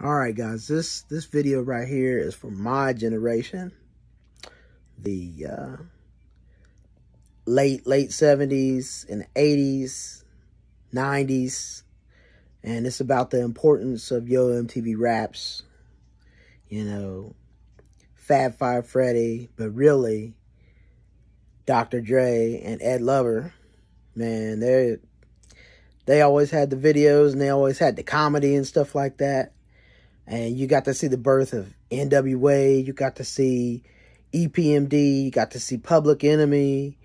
All right, guys, this this video right here is for my generation, the uh, late late seventies and eighties, nineties, and it's about the importance of Yo MTV raps. You know, Fab Five Freddy, but really, Dr. Dre and Ed Lover, man, they they always had the videos and they always had the comedy and stuff like that and you got to see the birth of NWA. You got to see EPMD. You got to see Public Enemy.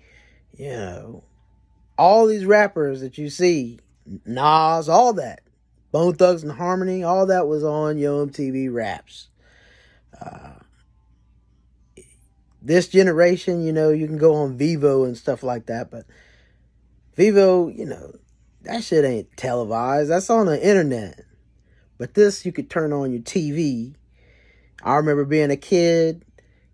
You know, all these rappers that you see, Nas, all that, Bone Thugs-n-Harmony, all that was on Yo MTV Raps. Uh, this generation, you know, you can go on Vevo and stuff like that, but Vevo, you know, that shit ain't televised. That's on the internet. But this you could turn on your TV. I remember being a kid,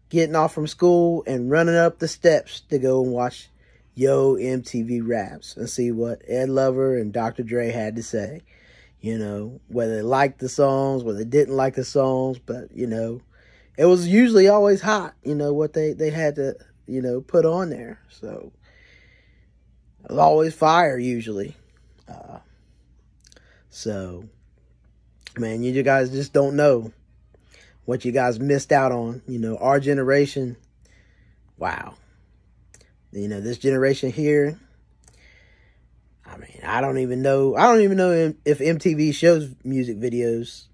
getting off from school and running up the steps to go and watch Yo MTV Raps and see what Ed Lover and Dr. Dre had to say. You know, whether they liked the songs, whether they didn't like the songs, but you know, it was usually always hot, you know, what they, they had to, you know, put on there. So it was always fire usually. Uh, so man, you guys just don't know what you guys missed out on. You know, our generation, wow. You know, this generation here, I mean, I don't even know. I don't even know if MTV shows music videos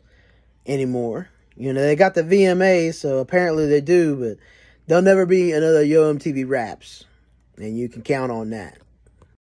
anymore. You know, they got the VMA, so apparently they do, but there'll never be another Yo MTV Raps. And you can count on that.